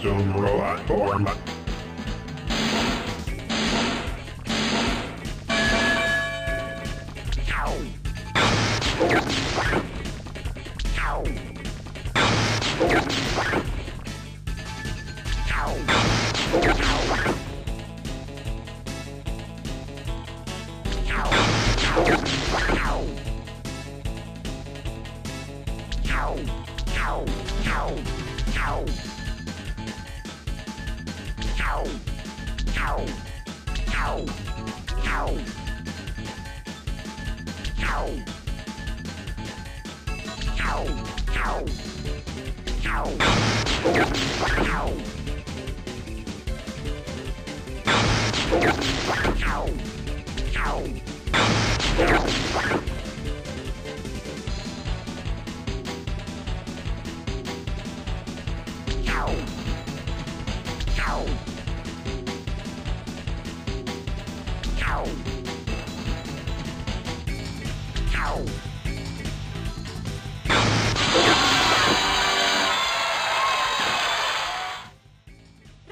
Custom robot form. Ow. Ow!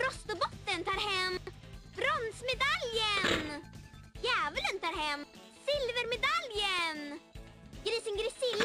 Rostobotten tar hem bronsmedaljen! Djävulen tar hem silvermedaljen! Grisen Grisil